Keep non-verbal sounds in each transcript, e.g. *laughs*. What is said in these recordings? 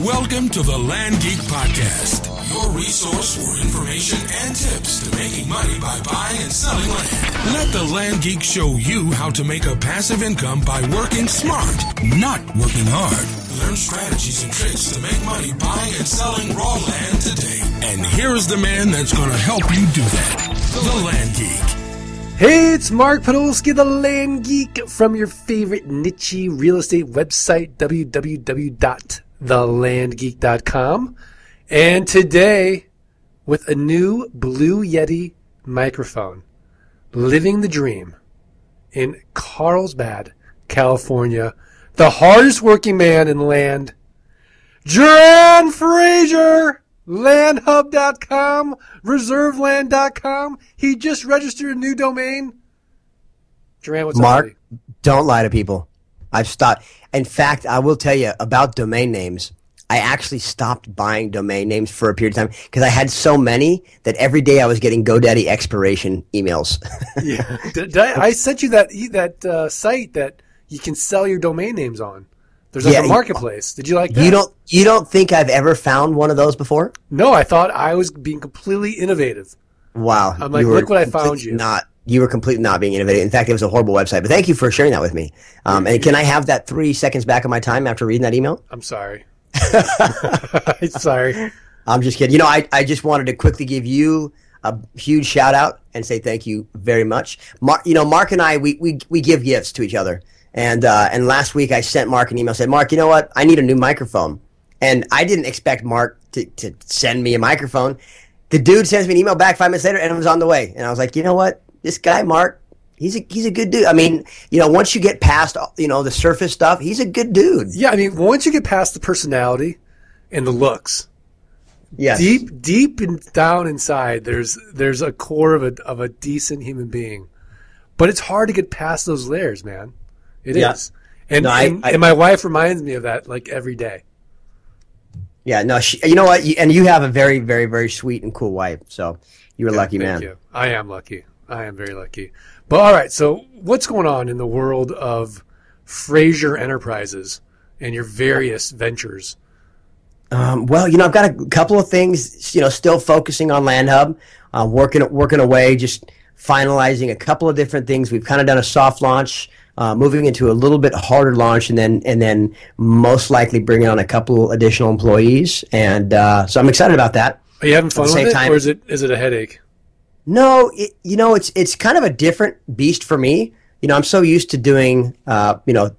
Welcome to the Land Geek Podcast, your resource for information and tips to making money by buying and selling land. Let the Land Geek show you how to make a passive income by working smart, not working hard. Learn strategies and tricks to make money buying and selling raw land today. And here's the man that's going to help you do that the Land Geek. Hey, it's Mark Podolsky, the Land Geek, from your favorite niche real estate website, www.thelandgeek.com. And today, with a new Blue Yeti microphone, living the dream in Carlsbad, California, the hardest working man in land, Jeran Fraser! landhub.com, reserveland.com. He just registered a new domain. Jeran, what's Mark, up, buddy? don't lie to people. I've stopped. In fact, I will tell you about domain names. I actually stopped buying domain names for a period of time because I had so many that every day I was getting GoDaddy expiration emails. *laughs* yeah, did, did I, I sent you that that uh, site that you can sell your domain names on. There's like Yeah, a marketplace. Did you like that? you don't you don't think I've ever found one of those before? No, I thought I was being completely innovative. Wow. I'm like, look what I found you. Not you were completely not being innovative. In fact, it was a horrible website. But thank you for sharing that with me. Um, and can I have that three seconds back of my time after reading that email? I'm sorry. *laughs* *laughs* sorry. I'm just kidding. You know, I, I just wanted to quickly give you a huge shout out and say thank you very much. Mark, you know, Mark and I, we, we, we give gifts to each other. And, uh, and last week I sent Mark an email, said, Mark, you know what? I need a new microphone. And I didn't expect Mark to, to send me a microphone. The dude sends me an email back five minutes later and it was on the way. And I was like, you know what? This guy, Mark, he's a, he's a good dude. I mean, you know, once you get past, you know, the surface stuff, he's a good dude. Yeah, I mean, once you get past the personality and the looks, Yes. deep deep in, down inside there's there's a core of a of a decent human being but it's hard to get past those layers man It is, Yeah. and No, I- and, I- and my wife reminds me of that like every day Yeah, no, she, you know what? You, and you have a very, very, very sweet and cool wife. So you're a lucky man. Thank man. you. i am lucky i am very lucky but all right so what's going on in the world of fraser enterprises and your various ventures Um, well, you know, I've got a couple of things. You know, still focusing on Land Hub, uh, working working away, just finalizing a couple of different things. We've kind of done a soft launch. Uh, moving into a little bit harder launch, and then and then most likely bringing on a couple additional employees, and uh, so I'm excited about that. are you having fun the with it time- or is it is it a headache No, it, you know, it's it's kind of a different beast for me. You know, I'm so used to doing, uh, you know,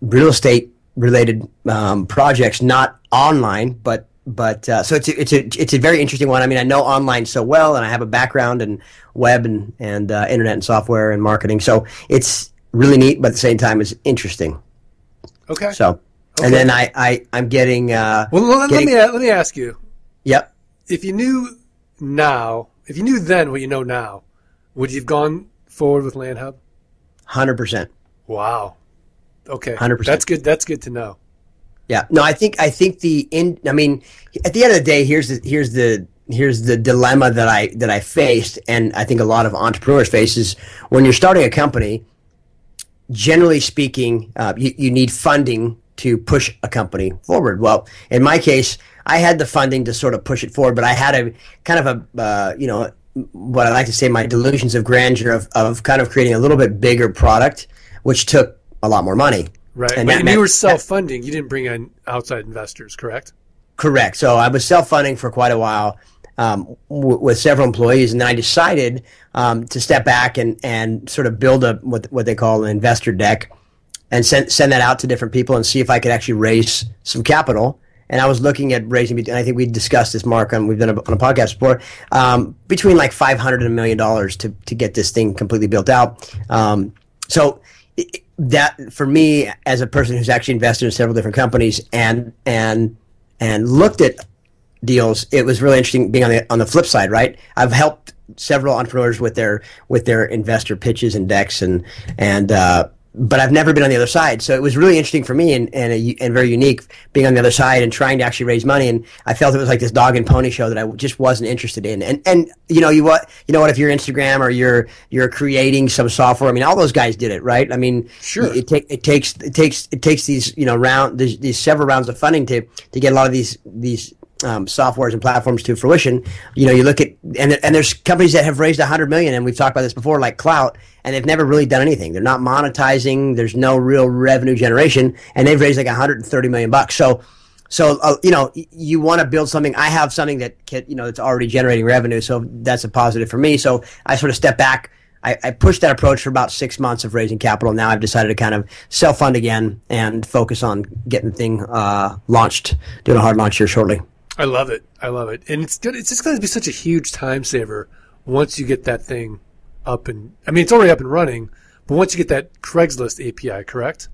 real estate related um, projects, not online, but but uh, so it's a, it's a it's a very interesting one. I mean, I know online so well, and I have a background in web and and uh, internet and software and marketing, so it's really neat, but at the same time, it's interesting. okay So, Okay. and then I I I'm getting uh, well let, let me let me ask you yep. if you knew now, if you knew then what you know now, would you have gone forward with Land Hub? Hundred percent. Wow. Okay. 100%. That's good. That's good to know. Yeah. No, I think I think the in I mean, at the end of the day, here's the here's the here's the dilemma that I that I faced, and I think a lot of entrepreneurs face is when you're starting a company. Generally speaking, uh, you, you need funding to push a company forward. Well, in my case, I had the funding to sort of push it forward, but I had a kind of a uh, you know what I like to say my delusions of grandeur of, of kind of creating a little bit bigger product, which took a lot more money. Right. And that you were self-funding. You didn't bring in outside investors, correct? Correct. So I was self funding for quite a while um, w- with several employees, and then I decided um, to step back and, and sort of build a what, what they call an investor deck and send, send that out to different people and see if I could actually raise some capital. And I was looking at raising, and I think we discussed this, Mark, and we've done it on a podcast before, um, between like 500 and a million dollars to, to get this thing completely built out. Um, so that for me, as a person who's actually invested in several different companies and and and looked at deals, it was really interesting being on the on the flip side, right? I've helped several entrepreneurs with their with their investor pitches and decks and and uh, but I've never been on the other side. So it was really interesting for me and and, a, and very unique being on the other side and trying to actually raise money. And I felt it was like this dog and pony show that I just wasn't interested in. And and you know you what you know what if you're Instagram or you're you're creating some software. I mean, all those guys did it, right? I mean, Sure. It, take, it takes it takes it takes these you know round these, these several rounds of funding to to get a lot of these these um, softwares and platforms to fruition. You know, you look at and and there's companies that have raised a hundred million, and we've talked about this before, like Klout, and they've never really done anything. They're not monetizing. There's no real revenue generation, and they've raised like 130 million bucks. So. So uh, you know you want to build something. I have something that can, you know that's already generating revenue, so that's a positive for me. So I sort of step back. I, I pushed that approach for about six months of raising capital. Now I've decided to kind of self fund again and focus on getting the thing uh, launched, doing a hard launch here shortly. I love it. I love it. And it's good. It's just going to be such a huge time saver once you get that thing up and, I mean, it's already up and running, but once you get that Craigslist API, correct?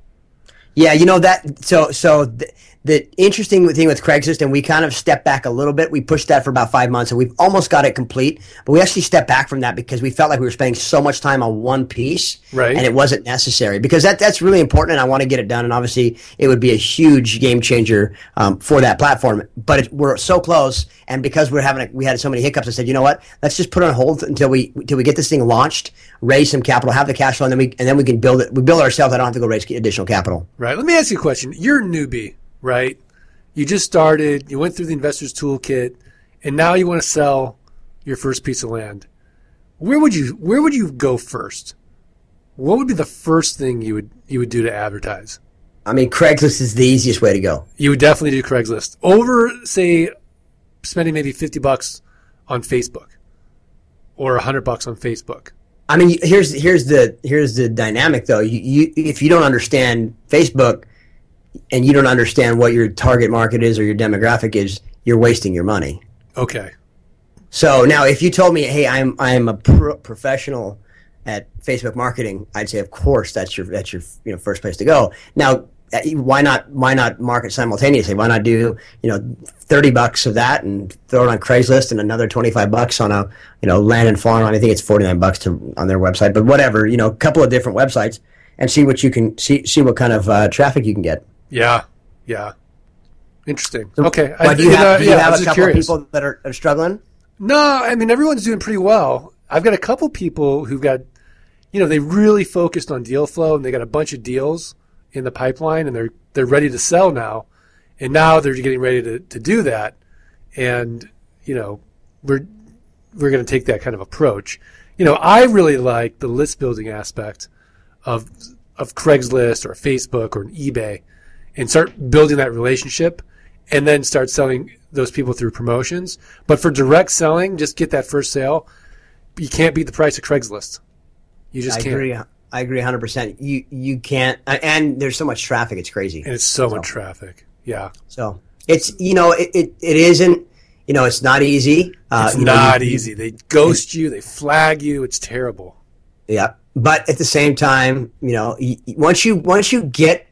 Yeah, you know that. So, so the, the interesting thing with Craigslist, and we kind of stepped back a little bit. We pushed that for about five months, and we've almost got it complete. But we actually stepped back from that because we felt like we were spending so much time on one piece, Right. And it wasn't necessary because that that's really important, and I want to get it done. And obviously, it would be a huge game changer um, for that platform. But it, we're so close, and because we're having a, we had so many hiccups, I said, you know what? Let's just put it on hold until we until we get this thing launched, raise some capital, have the cash flow, and then we and then we can build it. We build it ourselves. I don't have to go raise additional capital. Right. Let me ask you a question. You're a newbie, right? You just started, you went through the investor's toolkit, and now you want to sell your first piece of land. Where would you where would you go first? What would be the first thing you would you would do to advertise? I mean, Craigslist is the easiest way to go. You would definitely do Craigslist over, say, spending maybe fifty bucks on Facebook or hundred bucks on Facebook. I mean, here's here's the here's the dynamic though. You, you if you don't understand Facebook and you don't understand what your target market is or your demographic is, you're wasting your money. Okay. So now, if you told me, "Hey, I'm I'm a pro- professional at Facebook marketing," I'd say, "Of course, that's your that's your you know first place to go." Now, uh, why not why not market simultaneously? Why not do you know thirty bucks of that and throw it on Craigslist and another twenty five bucks on a you know land and farm? I think it's forty nine bucks to on their website, but whatever. You know, a couple of different websites and see what you can see see what kind of uh, traffic you can get. Yeah. Yeah. Interesting. Okay. Why, do you have, uh, do you yeah, I have a couple of curious. people that are, are struggling? No, I mean everyone's doing pretty well. I've got a couple people who've got, you know, they really focused on deal flow and they got a bunch of deals in the pipeline and they're they're ready to sell now, and now they're getting ready to, to do that, and you know we're we're going to take that kind of approach. You know, I really like the list building aspect of of Craigslist or Facebook or an eBay, and start building that relationship, and then start selling those people through promotions. But for direct selling, just get that first sale. You can't beat the price of Craigslist. You just I can't. agree. I agree 100%. You you can't and there's so much traffic it's crazy. And it's so much traffic. Yeah. So, it's you know it, it, it isn't you know it's not easy. Uh, It's you know, not you- easy. They ghost you, they flag you. It's terrible. Yeah. But at the same time, you know, once you once you get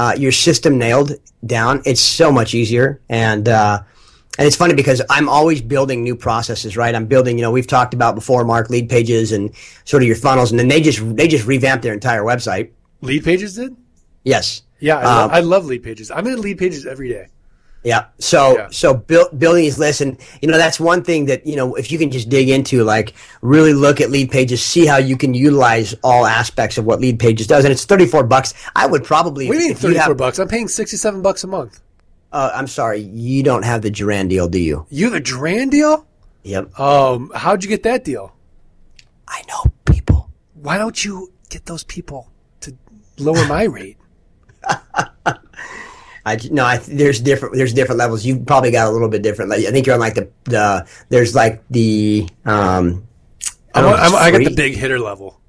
uh, your system nailed down, it's so much easier. And uh, and it's funny because I'm always building new processes, right? I'm building, you know, we've talked about before, Mark, Leadpages and sort of your funnels, and then they just they just revamped their entire website. Leadpages did? Yes. Yeah, I, lo- Um, I love Leadpages. I'm in Leadpages every day. Yeah. So Yeah. so build, building these lists, and you know that's one thing that you know if you can just dig into, like really look at Leadpages, see how you can utilize all aspects of what Leadpages does, and it's thirty four bucks. I would probably. Do you mean 34 bucks? I'm paying 67 bucks a month. Uh, I'm sorry, you don't have the Jeran deal, do you? You have a Jeran deal? Yep. Um, how'd you get that deal? I know people. Why don't you get those people to lower my rate? *laughs* I no, I, there's different. There's different levels. You probably got a little bit different. Like, I think you're on like the the. There's like the. Um, I I'm, know I'm, I got the big hitter level.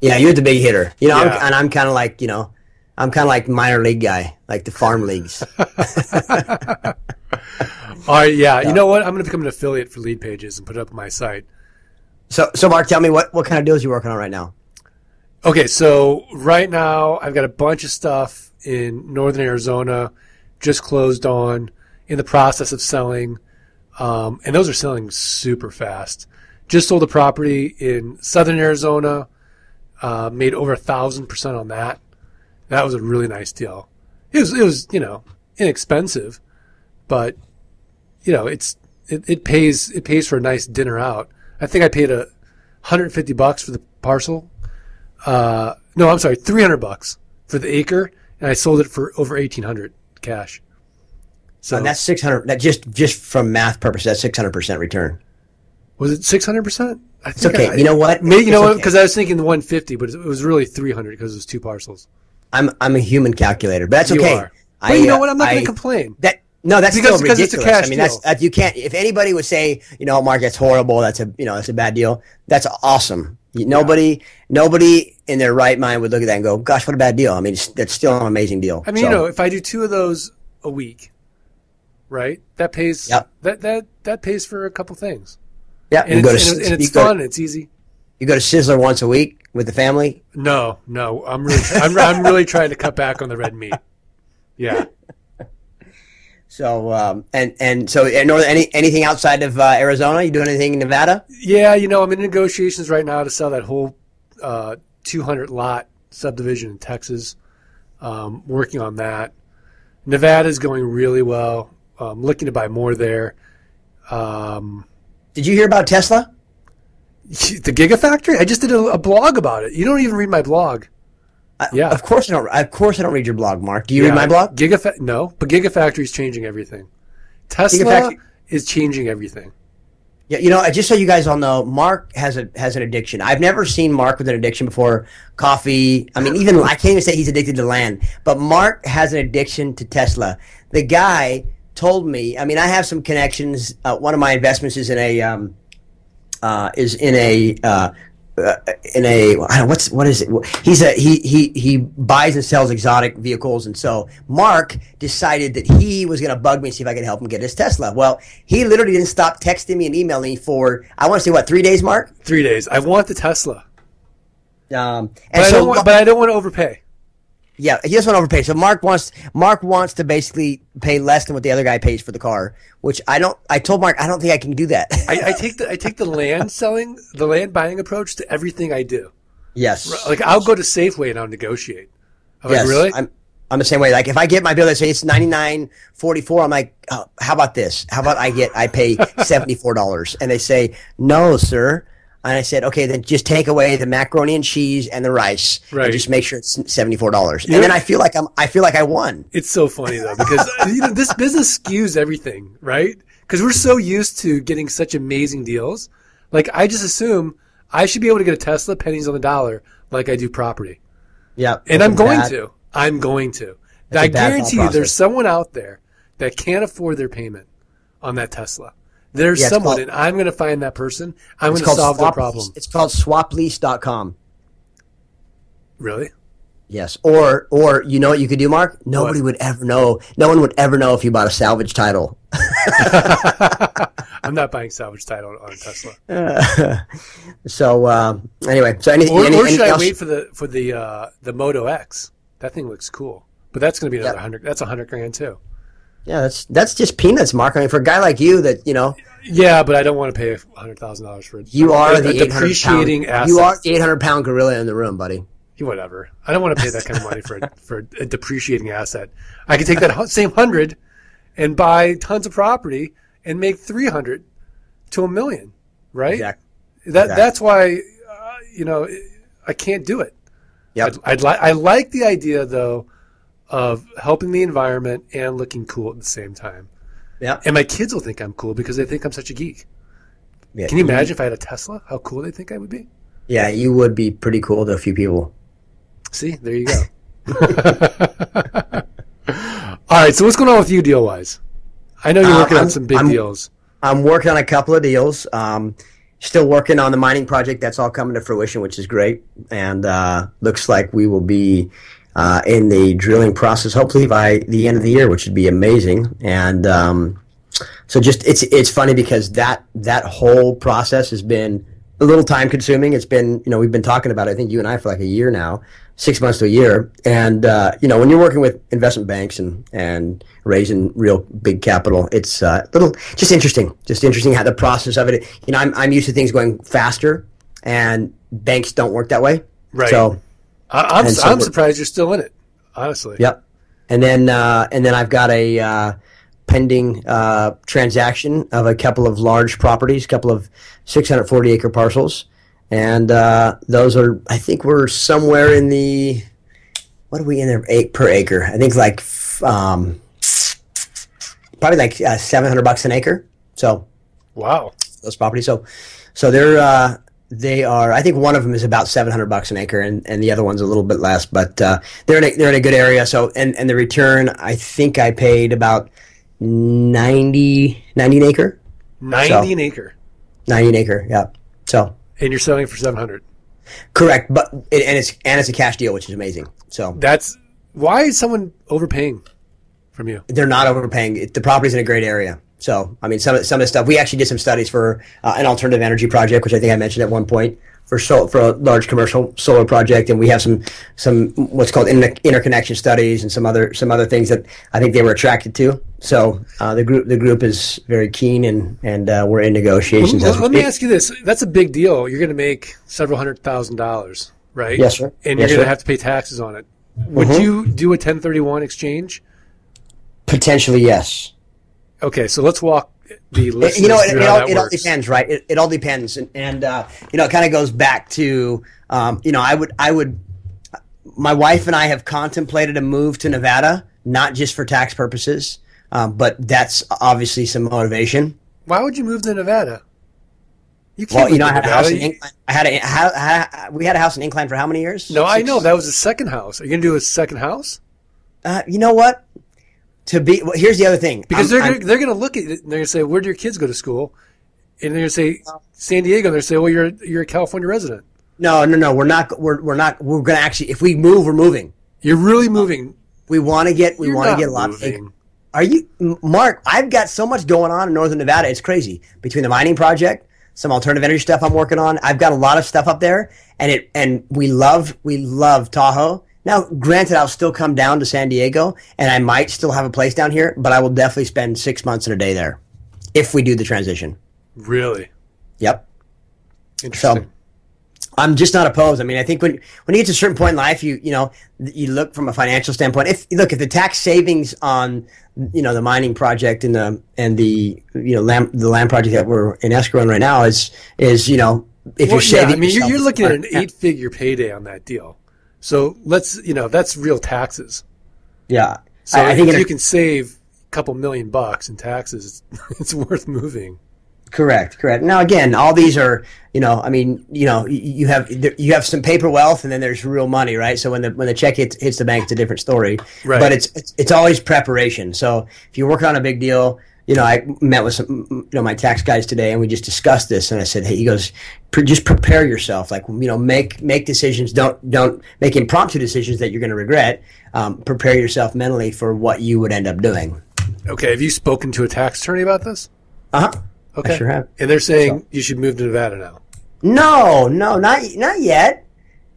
Yeah, you're the big hitter. You know, I'm, and I'm kind of like you know, I'm kind of like minor league guy, like the farm leagues. *laughs* All right, yeah. You know what? I'm going to become an affiliate for Leadpages and put it up on my site. So, so Mark, tell me what what kind of deals you're working on right now? Okay, so right now I've got a bunch of stuff in northern Arizona, just closed on, in the process of selling, um, and those are selling super fast. Just sold a property in southern Arizona, uh, made over a thousand percent on that. That was a really nice deal. It was it was you know inexpensive, but you know it's it, it pays it pays for a nice dinner out. I think I paid a 150 bucks for the parcel. Uh, no, I'm sorry, 300 bucks for the acre, and I sold it for over 1800 cash. So and that's 600. That just just from math purposes, that's 600 percent return. Was it 600 percent? It's okay. I, you know what? Maybe, you know because okay. I was thinking the 150, but it was really 300 because it was two parcels. I'm I'm a human calculator, but that's you okay. Are. But I, you know what? I'm not uh, going to complain. That no, that's because, still ridiculous. I mean, that's that uh, you can't. If anybody would say, you know, oh, Mark, that's horrible. That's a you know, that's a bad deal. That's awesome. Nobody, yeah. nobody in their right mind would look at that and go, "Gosh, what a bad deal." I mean, that's still an amazing deal. I mean, so, you know, if I do two of those a week, right? That pays. Yep. That that that pays for a couple things. Yeah, and, it's, to, and, it's, fun. It's easy. You go to Sizzler once a week with the family? No, no. I'm really, I'm, I'm really trying to cut back on the red meat. Yeah. So um, and and so any anything outside of uh, Arizona? You doing anything in Nevada? Yeah, you know I'm in negotiations right now to sell that whole uh, 200 lot subdivision in Texas. Um, working on that. Nevada is going really well. I'm looking to buy more there. Um, Did you hear about Tesla? *laughs* The Gigafactory? I just did a, a blog about it. You don't even read my blog. I, yeah, of course I don't. Of course I don't read your blog, Mark. Do you yeah, read my blog? Gigafa- no, but Gigafactory is changing everything. Tesla Gigafactory- is changing everything. Yeah, you know, just so you guys all know, Mark has a has an addiction. I've never seen Mark with an addiction before. Coffee. I mean, even I can't even say he's addicted to land, but Mark has an addiction to Tesla. The guy told me. I mean, I have some connections. Uh, one of my investments is in a um, uh, is in a uh, uh, in a what's what is it? He's a he he he buys and sells exotic vehicles, and so Mark decided that he was going to bug me and see if I could help him get his Tesla. Well, he literally didn't stop texting me and emailing me for I want to say what three days, Mark? Three days. I want the Tesla. Um, but, so, I don't want, but I don't want to overpay. Yeah, he doesn't want to overpay. So Mark wants Mark wants to basically pay less than what the other guy pays for the car, which I don't. I told Mark I don't think I can do that. I, I take the I take the land selling, the land buying approach to everything I do. Yes, like I'll go to Safeway and I'll negotiate. I'm yes, like, really? I'm, I'm the same way. Like if I get my bill that say it's ninety nine forty four, I'm like, oh, how about this? How about I get I pay seventy four dollars? And they say, no, sir. And I said, okay, then just take away the macaroni and cheese and the rice, right? And just make sure it's seventy four dollars. And then I feel like I'm, I feel like I won. It's so funny though because uh, you know this business skews everything, right? Because we're so used to getting such amazing deals. Like I just assume I should be able to get a Tesla pennies on the dollar, like I do property. Yeah, and I'm going bad, to. I'm going to. I guarantee you, there's someone out there that can't afford their payment on that Tesla. There's yeah, someone, called, and I'm going to find that person. I'm going to solve swap, their problem. It's called swaplease.com. Really? Yes. Or, or you know what you could do, Mark? Nobody what? would ever know. No one would ever know if you bought a salvage title. *laughs* I'm not buying salvage title on Tesla. Uh, *laughs* so um, anyway, so any, or, any, or should I else? wait for the for the uh, the Model X? That thing looks cool, but that's going to be another hundred. That's a hundred grand too. Yeah, that's that's just peanuts, Mark. I mean, for a guy like you, that you know. Yeah, but I don't want to pay hundred thousand dollars for it. You are the depreciating pound, You are eight hundred pound gorilla in the room, buddy. Whatever. I don't want to pay that kind of money for a, for a depreciating asset. I can take that same hundred and buy tons of property and make three hundred to a million. Right. Exactly. That exactly. that's why uh, you know I can't do it. Yeah. I'd, I'd like I like the idea though of helping the environment and looking cool at the same time. Yeah. And my kids will think I'm cool because they think I'm such a geek. Yeah. Can you imagine if I had a Tesla? How cool they think I would be? Yeah, you would be pretty cool to a few people. See, there you go. *laughs* All right, so what's going on with you deal wise? I know you're uh, working on some big I'm, deals. I'm working on a couple of deals. Um, still working on the mining project. That's all coming to fruition, which is great. And uh, looks like we will be uh, in the drilling process, hopefully by the end of the year, which would be amazing. And um, so, just it's it's funny because that that whole process has been a little time consuming. It's been you know we've been talking about it, I think you and I for like a year now, six months to a year. And uh, you know when you're working with investment banks and and raising real big capital, it's a uh, little just interesting, just interesting how the process of it. You know I'm I'm used to things going faster, and banks don't work that way. Right. So I, am I'm, so I'm surprised you're still in it. honestly. Yep. And then uh, and then I've got a uh, pending uh, transaction of a couple of large properties, a couple of 640 acre parcels, and uh, those are I think we're somewhere in the what are we in there eight per acre? I think like um, probably like uh, 700 bucks an acre. So Wow. those properties. So, so they're uh, they are. I think one of them is about seven hundred bucks an acre, and, and the other one's a little bit less. But uh, they're in a, they're in a good area. So, and, and the return, I think I paid about 90, 90 an acre, 90 So- an acre. ninety an acre. Yeah. So And you're selling it for 700. correct, but it, and it's and it's a cash deal, which is amazing. So That's why is someone overpaying from you? they're not overpaying. It- The property's in a great area. So, I mean, some of, some of the stuff, we actually did some studies for uh, an alternative energy project, which I think I mentioned at one point for sol- for a large commercial solar project. And we have some, some what's called inter- interconnection studies and some other, some other things that I think they were attracted to. So, uh, the group, the group is very keen and, and uh, we're in negotiations. Well, let me ask you this. That's a big deal. You're going to make several hundred thousand dollars, right? Yes, sir. And Yes, you're going to have to pay taxes on it. Would Mhm. you do a 1031 exchange? Potentially, yes. Okay, so let's walk the listeners you know, it, it, all, it all depends, right? It, it all depends, and, and uh, you know, it kind of goes back to, um, you know, I would, I would, my wife and I have contemplated a move to Nevada, not just for tax purposes, um, but that's obviously some motivation. Why would you move to Nevada? You can't Well, you know, I to had a house in Incline. I had a, ha, ha, we had a house in Incline for how many years? No, I know that was the second house. Are you going to do a second house? Uh, you know what? To be, well, here's the other thing. Because I'm- they're I'm- they're going to look at it and they're going to say, "Where do your kids go to school?" And they're going to say San Diego. And they're going to say, "Well, you're you're a California resident. no, no, no. We're not. We're, we're not. We're gonna actually. If we move, we're moving. You're really moving. We want to get. We want to get a lot of. moving. Are you, Mark? I've got so much going on in Northern Nevada. It's crazy. Between the mining project, some alternative energy stuff I'm working on. I've got a lot of stuff up there, and it and we love we love Tahoe. Now, granted, I'll still come down to San Diego, and I might still have a place down here, but I will definitely spend six months and a day there if we do the transition. Really Yep. interesting. I'm just not opposed. I mean, I think when when you get to a certain point in life, you you know you look from a financial standpoint. If look if the tax savings on you know the mining project and the and the you know land, the land project that we're in escrow on right now is is you know if Well, you're saving. yeah, I mean, you're, you're looking at an eight-figure payday on that deal. So let's, you know, that's real taxes. Yeah, So I, I if think in a- you can save a couple million bucks in taxes, it's, *laughs* it's worth moving. Correct, correct. Now again, all these are, you know, I mean, you know, you have you have some paper wealth, and then there's real money, right? So when the when the check hits, hits the bank, it's a different story. Right. But it's, it's it's always preparation. So if you're working on a big deal, you know, I met with some, you know, my tax guys today, and we just discussed this, and I said, hey, he goes, "Pre- just prepare yourself, like you know, make make decisions. Don't don't make impromptu decisions that you're going to regret. Um, prepare yourself mentally for what you would end up doing. Okay, have you spoken to a tax attorney about this? Uh huh. Okay. I sure have. And they're saying you should move to Nevada now. No, no, not not yet,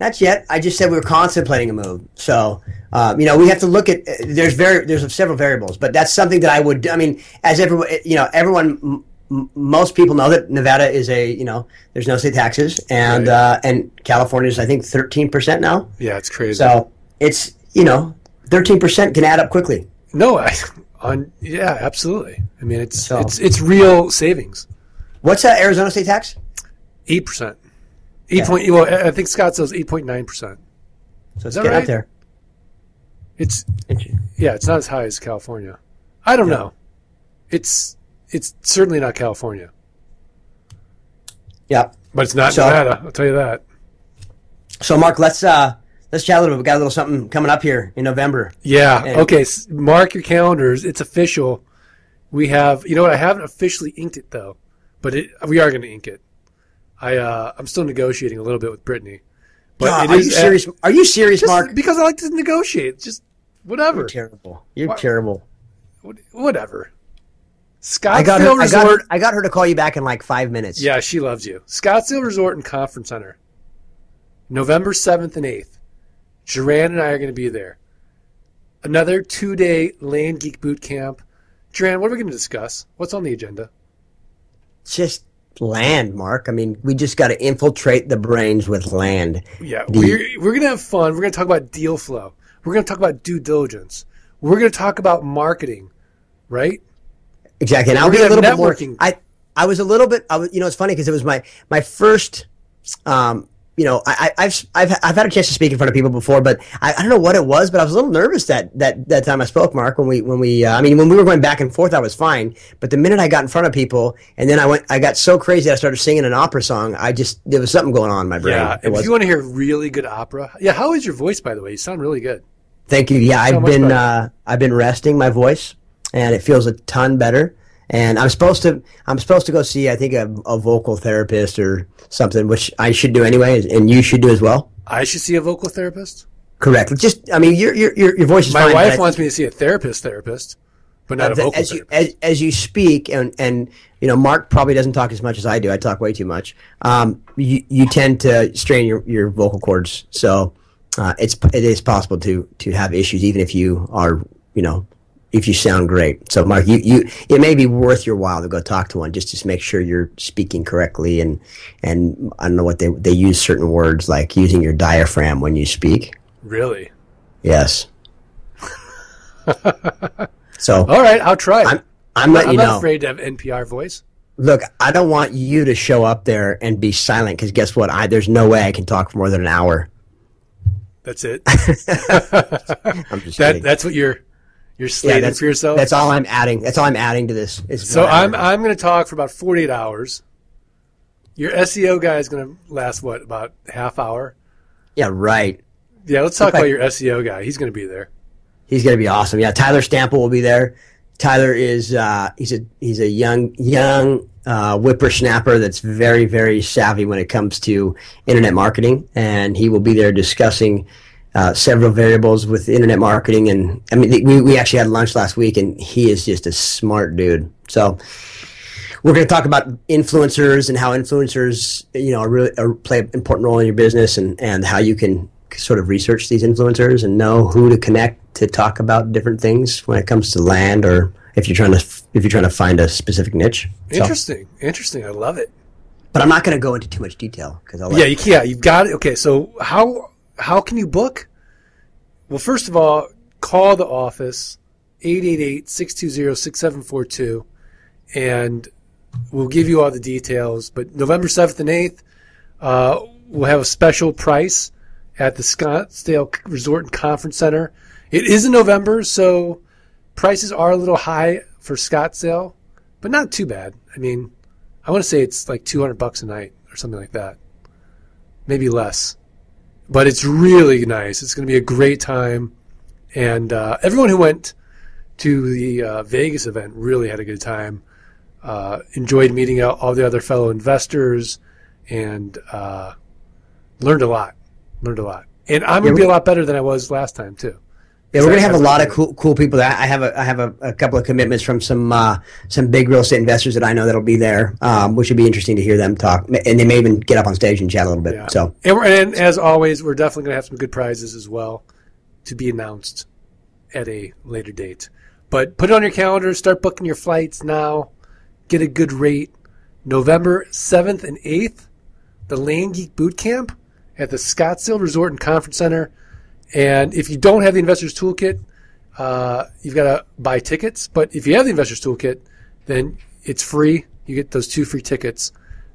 not yet. I just said we were contemplating a move. So, um, you know, we have to look at. There's very there's several variables, but that's something that I would. I mean, as everyone, you know, everyone, m- most people know that Nevada is a, you know, there's no state taxes, and Right. uh, and California is I think 13 percent now. Yeah, it's crazy. So it's you know, 13 percent can add up quickly. no, I, *laughs* on yeah, absolutely. I mean, it's So- it's it's real savings. What's that Arizona state tax? Eight percent. Eight point. Well, I think Scott says eight point nine percent. So it's getting right? up there. It's yeah, it's not as high as California. I don't know. It's it's certainly not California, Yeah. but it's not So- Nevada. I'll tell you that. So Mark, let's uh let's chat a little bit. We got a little something coming up here in November. Yeah. And- okay. Mark your calendars. It's official. We have. You know what? I haven't officially inked it though, but it, we are going to ink it. I uh, I'm still negotiating a little bit with Brittany, but God, it are is you serious? Are you serious, Mark? because I like to negotiate. Just whatever. You're terrible. You're terrible. What- Whatever. I got her. Scottsdale I got her. Resort. I got her to call you back in like five minutes. Yeah, she loves you. Scottsdale Resort and Conference Center, November 7th and 8th. Jeran and I are going to be there. Another two day Land Geek Boot Camp. Jeran, what are we going to discuss? What's on the agenda? Just land, Mark. I mean, we just got to infiltrate the brains with land. Yeah, The- we're, we're going to have fun. We're going to talk about deal flow. We're going to talk about due diligence. We're going to talk about marketing, right? Exactly. And I'll be a little have bit more. I I was a little bit. I was. You know, it's funny because it was my my first. Um, you know, I, I- I've I've I've had a chance to speak in front of people before, but I, I don't know what it was, but I was a little nervous that that that time I spoke, Mark. When we when we uh, I mean when we were going back and forth, I was fine. But the minute I got in front of people, and then I went, I got so crazy that I started singing an opera song. I just there was something going on in my brain. Yeah. If was. you want to hear really good opera, yeah. How is your voice, by the way? You sound really good. Thank you. Yeah, So I've much been uh, I've been resting my voice, and it feels a ton better. And I'm supposed to I'm supposed to go see I think a, a vocal therapist or something, which I should do anyway, and you should do as well. I should see a vocal therapist. Correct. Just I mean your your your, your voice is My fine. wife wants me to see a therapist, therapist, but not a vocal as you as, as you speak and and you know Mark probably doesn't talk as much as I do. I talk way too much. Um, you you tend to strain your, your vocal cords, so uh, it's it is possible to to have issues even if you are you know if you sound great. So Mark, you, you it may be worth your while to go talk to one just to make sure you're speaking correctly and and I don't know what they they use certain words like using your diaphragm when you speak. really? Yes. *laughs* so All right, I'll try. I'm. I'm letting I'm you not know. afraid to have NPR voice. Look, I don't want you to show up there and be silent because guess what? I there's no way I can talk for more than an hour. That's it. *laughs* *laughs* I'm just that that's what you're you're yeah, that's for yourself. That's all I'm adding. That's all I'm adding to this. Is so I'm hour. I'm going to talk for about 48 hours. Your SEO guy is going to last what about half hour? yeah, right. Yeah, let's talk about your SEO guy. He's going to be there. He's gonna be awesome. Yeah, Tyler Stample will be there. Tyler is uh, he's a he's a young young uh, whippersnapper that's very very savvy when it comes to internet marketing, and he will be there discussing uh, several variables with internet marketing. And I mean, we we actually had lunch last week, and he is just a smart dude. So. We're going to talk about influencers and how influencers, you know, are really are, play an important role in your business, and, and how you can sort of research these influencers and know who to connect to talk about different things when it comes to land, or if you're trying to if you're trying to find a specific niche. So- Interesting. Interesting. I love it. but I'm not going to go into too much detail because I'll Yeah, you can't. You've got it. Okay, so how how can you book? Well, first of all, call the office 888-620-6742 and we'll give you all the details. But November 7th and 8th, uh, we'll have a special price at the Scottsdale Resort and Conference Center. It is in November, so prices are a little high for Scottsdale, but not too bad. I mean, I want to say it's like 200 bucks a night or something like that. Maybe less. But it's really nice. It's going to be a great time. And uh, everyone who went to the uh, Vegas event really had a good time. Uh, enjoyed meeting out all the other fellow investors and uh, learned a lot. Learned a lot. And I'm going to be a lot better than I was last time, too. Yeah, we're gonna have a lot of cool, cool people. That I have a, I have a, a couple of commitments from some, uh, some big real estate investors that I know that'll be there, um, which would be interesting to hear them talk, and they may even get up on stage and chat a little bit. Yeah. So, and, we're, and as always, we're definitely going to have some good prizes as well to be announced at a later date. But put it on your calendar. Start booking your flights now. Get a good rate. November 7th and 8th, the Land Geek Boot Camp at the Scottsdale Resort and Conference Center. And if you don't have the Investors Toolkit, uh, you've got to buy tickets. But if you have the Investors Toolkit, then it's free. You get those two free tickets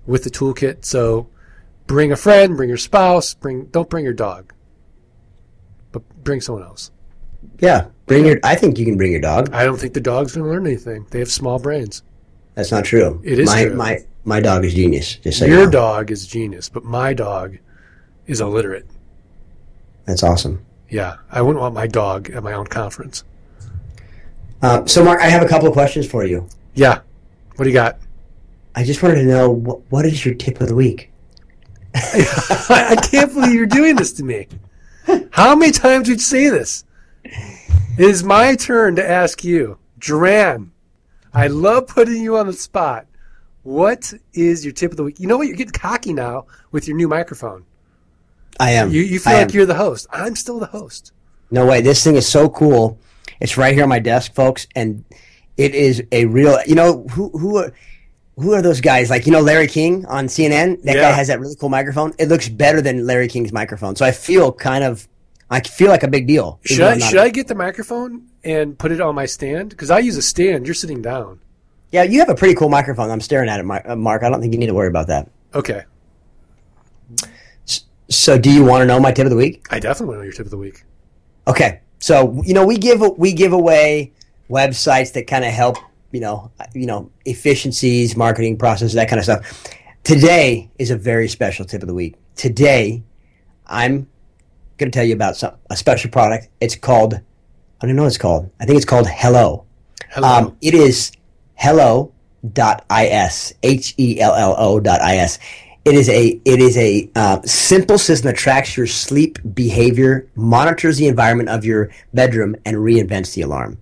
with the toolkit. So bring a friend, bring your spouse, bring don't bring your dog, but bring someone else. yeah, bring your. I think you can bring your dog. I don't think the dog's going to learn anything. They have small brains. That's not true. It is my true. my my dog is genius. Just so you Your know. dog is genius, but my dog is illiterate. That's awesome. Yeah, I wouldn't want my dog at my own conference. Um, so, Mark, I have a couple of questions for you. Yeah, what do you got? I just wanted to know what, what is your tip of the week? I, *laughs* I can't believe you're doing this to me. How many times would you say this? It is my turn to ask you, Jeran. I love putting you on the spot. What is your tip of the week? You know what? You're getting cocky now with your new microphone. I am. You, you feel I like am. you're the host. I'm still the host. No way. This thing is so cool. It's right here on my desk, folks, and it is a real. You know who who are who are those guys? Like you know Larry King on CNN. That Yeah. guy has that really cool microphone. It looks better than Larry King's microphone. So I feel kind of I feel like a big deal. Should I should I get the microphone and put it on my stand? Because I use a stand. You're sitting down. Yeah, you have a pretty cool microphone. I'm staring at it, uh, Mark. I don't think you need to worry about that. Okay. So, do you want to know my tip of the week? I definitely want to know your tip of the week. Okay. So, you know, we give we give away websites that kind of help, you know, you know, efficiencies, marketing processes, that kind of stuff. Today is a very special tip of the week. Today, I'm going to tell you about some a special product. It's called I don't know what it's called. I think it's called Hello. Hello. Um, it is hello.is, H E L L O.is. It is a it is a uh, simple system that tracks your sleep behavior, monitors the environment of your bedroom, and reinvents the alarm.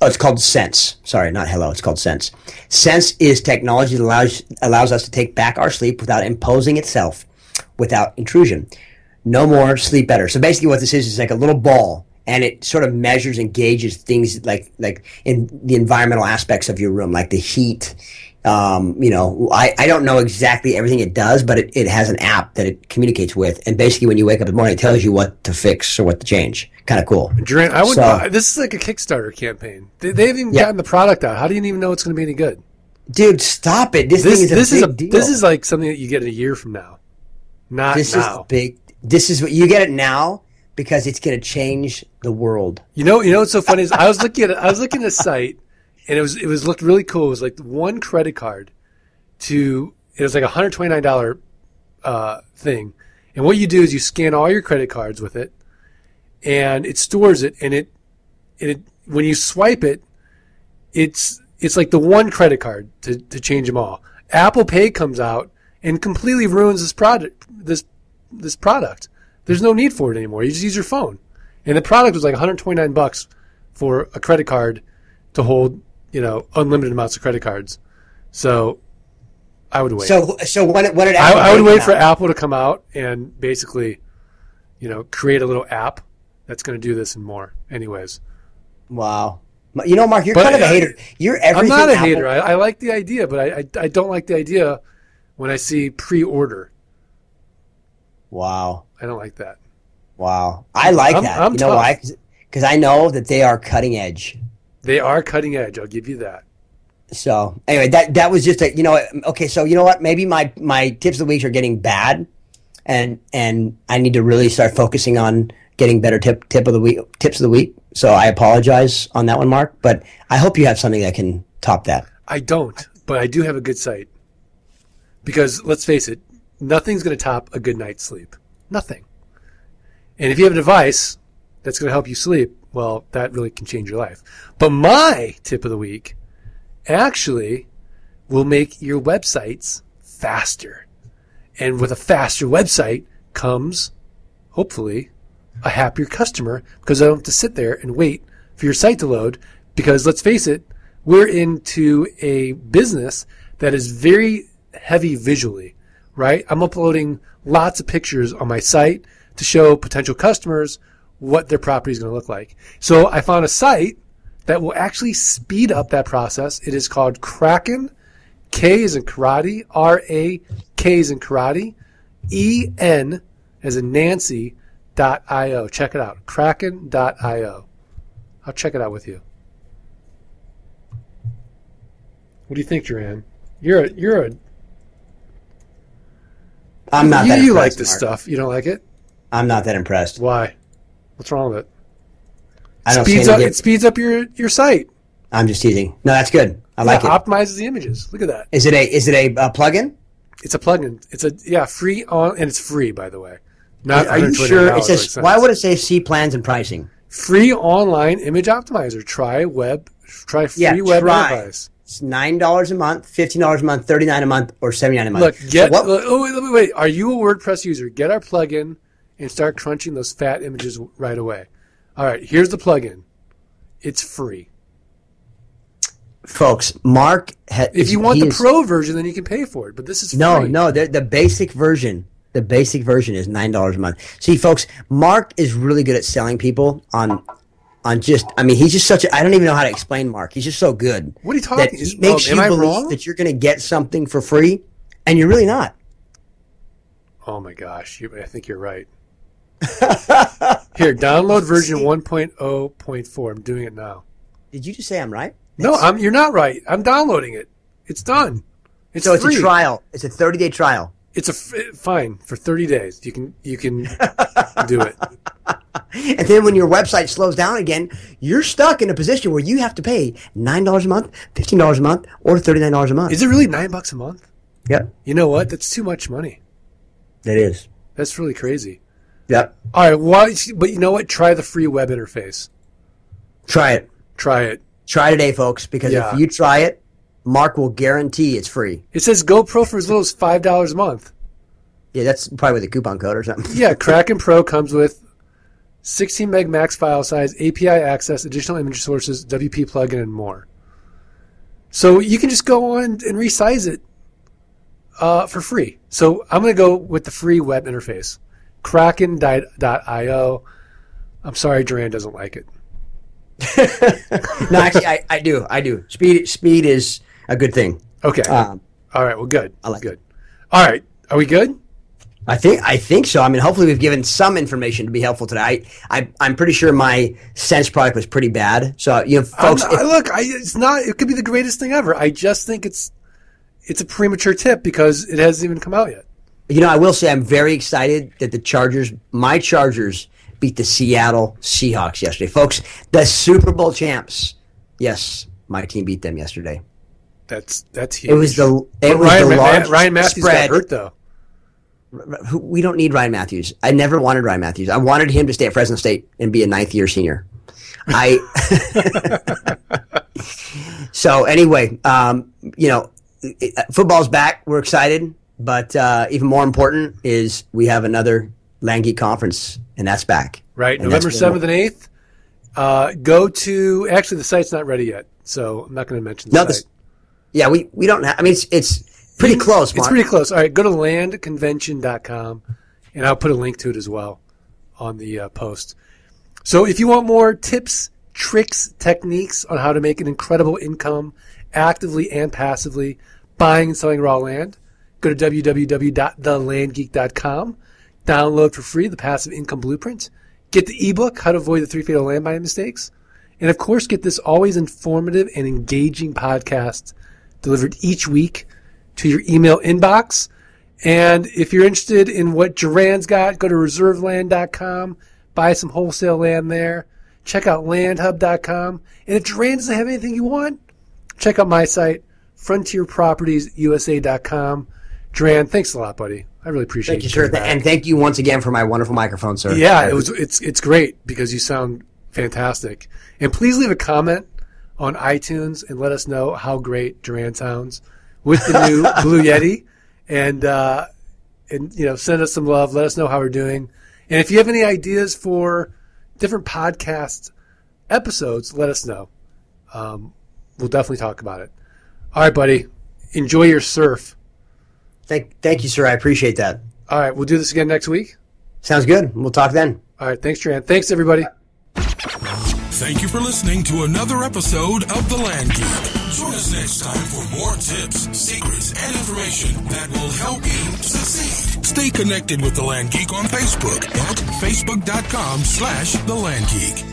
Oh, it's called Sense. Sorry, not Hello. It's called Sense. Sense is technology that allows allows us to take back our sleep without imposing itself, without intrusion. No more, sleep better. So basically, what this is is like a little ball and it sort of measures and gauges things like like in the environmental aspects of your room, like the heat. Um, you know, I, I don't know exactly everything it does, but it, it has an app that it communicates with, and basically when you wake up in the morning, it tells you what to fix or what to change. Kind of cool. I would. So, buy, this is like a Kickstarter campaign. They, they haven't even yeah. gotten the product out. How do you even know it's going to be any good? Dude, stop it! This, this thing is this a is a, deal. This is like something that you get in a year from now. Not this now. is big. This is what you get it now because it's going to change the world. You know, you know what's so funny is I was looking at I was looking at a site and it was it was looked really cool. It was like one credit card to it was like a hundred twenty nine dollar uh, thing, and what you do is you scan all your credit cards with it, and it stores it, and it and it when you swipe it, it's it's like the one credit card to to change them all. Apple Pay comes out and completely ruins this product this this product. There's no need for it anymore. You just use your phone. And the product was like 129 bucks for a credit card to hold, you know, unlimited amounts of credit cards. So I would wait. So, so when, when did I, I would wait for Apple to come out and basically, you know, create a little app that's going to do this and more. Anyways. Wow. You know, Mark, you're but, kind of a hater. You're everything. I'm not a Apple. hater. I, I, like the idea, but I, I, I don't like the idea when I see pre-order. Wow. I don't like that. Wow, I like I'm, that. I'm you know tough. why? Because I know that they are cutting edge. They are cutting edge. I'll give you that. So anyway, that that was just a you know okay. So you know what? Maybe my my tips of the week are getting bad, and and I need to really start focusing on getting better tip tip of the week tips of the week. So I apologize on that one, Mark. But I hope you have something that can top that. I don't, but I do have a good site. Because let's face it, nothing's going to top a good night's sleep. Nothing. And if you have a device that's going to help you sleep, well, that really can change your life. But my tip of the week actually will make your websites faster. And with a faster website comes, hopefully, a happier customer because I don't have to sit there and wait for your site to load. Because let's face it, we're into a business that is very heavy visually, right? I'm uploading lots of pictures on my site to show potential customers what their property is going to look like. So I found a site that will actually speed up that process. It is called Kraken. K is in karate. R A K is in karate. E N as in Nancy dot io. Check it out. Kraken dot io. I'll check it out with you. What do you think, Jeran? You're a you're a I'm not. You, you like this stuff. You don't like it? I'm not that impressed. Why? What's wrong with it? I don't speeds up, it speeds up your, your site. I'm just teasing. No, that's good. I like yeah, it. Optimizes the images. Look at that. Is it a is it a uh, plugin? It's a plugin. It's a yeah free on and it's free by the way. Not Are you sure? It says why would it say see plans and pricing? Free online image optimizer. Try web. Try free yeah, web try. enterprise. It's nine dollars a month, fifteen dollars a month, thirty nine a month, or seventy nine a month. Look, get. So what, oh, wait, wait, wait. Are you a WordPress user? Get our plugin and start crunching those fat images right away. All right, here's the plugin. It's free. Folks, Mark. Ha- if you want the is, pro version, then you can pay for it. But this is no, free. no. The, the basic version, the basic version is nine dollars a month. See, folks, Mark is really good at selling people on on just I mean he's just such a I don't even know how to explain Mark. He's just so good. What are you talking? That he makes you I believe wrong? that you're going to get something for free, and you're really not. Oh my gosh, you, I think you're right. *laughs* Here, download version 1.0.4. I'm doing it now. Did you just say I'm right? No, I'm. You're not right. I'm downloading it. It's done. It's So it's free. a trial. It's a 30 day trial. It's a f- eh, fine for 30 days. You can you can do it. *laughs* And then when your website slows down again, you're stuck in a position where you have to pay $9 a month, $15 a month, or $39 a month. Is it really nine bucks a month? Yeah. You know what? That's too much money. That is. That's really crazy. Yep. All right. Why? But you know what? Try the free web interface. Try it. Try it. Try today, folks, because Yeah. if you try it, Mark will guarantee it's free. It says GoPro for as little as five dollars a month. Yeah, that's probably with a coupon code or something. Yeah, *laughs* Kraken Pro comes with 16 meg max file size, API access, additional image sources, WP plugin, and more. So you can just go on and resize it uh, for free. So I'm going to go with the free web interface, Kraken.io. I'm sorry, Jeran doesn't like it. *laughs* no, actually, I, I do. I do. Speed speed is a good thing. Okay. Um, All right. Well, good. I like good. All right. Are we good? I think I think so. I mean, hopefully, we've given some information to be helpful today. I, I I'm pretty sure my sense product was pretty bad. So you know, folks, if- not- look, I, it's not. It could be the greatest thing ever. I just think it's it's a premature tip because it hasn't even come out yet. You know, I will say I'm very excited that the Chargers, my Chargers, beat the Seattle Seahawks yesterday. Folks, the Super Bowl champs. Yes, my team beat them yesterday. That's that's huge. It was the it But was Ryan, the Ryan Mathews spread. got hurt though. We don't need Ryan Mathews. I never wanted Ryan Mathews. I wanted him to stay at Fresno State and be a ninth year senior. I *laughs* *laughs* so anyway, um, you know, football's back. We're excited, but uh, even more important is we have another Land Geek conference, and that's back. Right, And November seventh and eighth. Uh, go to actually the site's not ready yet, so I'm not going to mention the No, site. this, yeah, we we don't. Have, I mean, it's it's pretty close. It's pretty close. All right, go to landconvention.com, and I'll put a link to it as well on the uh, post. So if you want more tips, tricks, techniques on how to make an incredible income actively and passively buying and selling raw land, go to www.thelandgeek.com. Download for free the Passive Income Blueprint. Get the ebook, How to Avoid the Three Fatal Land Buying Mistakes. And of course, get this always informative and engaging podcast delivered each week to your email inbox. And if you're interested in what Jeran's got, go to reserveland.com, buy some wholesale land there. Check out landhub.com. And if Jeran doesn't have anything you want, check out my site, frontierpropertiesusa.com. Jeran, thanks a lot, buddy. I really appreciate Thank you, you sir, back. and thank you once again for my wonderful microphone, sir. Yeah, it was. It's it's great because you sound fantastic. And please leave a comment on iTunes and let us know how great Jeran sounds with the new *laughs* Blue Yeti, and uh, and you know send us some love. Let us know how we're doing. And if you have any ideas for different podcast episodes, let us know. Um, we'll definitely talk about it. All right, buddy. Enjoy your surf. Thank thank you, sir. I appreciate that. All right, we'll do this again next week. Sounds good. We'll talk then. All right, thanks, Jeran. Thanks, everybody. Thank you for listening to another episode of The Land Geek. Join us next time for more tips, secrets, and information that will help you succeed. Stay connected with The Land Geek on Facebook at facebook.com slash The Land Geek.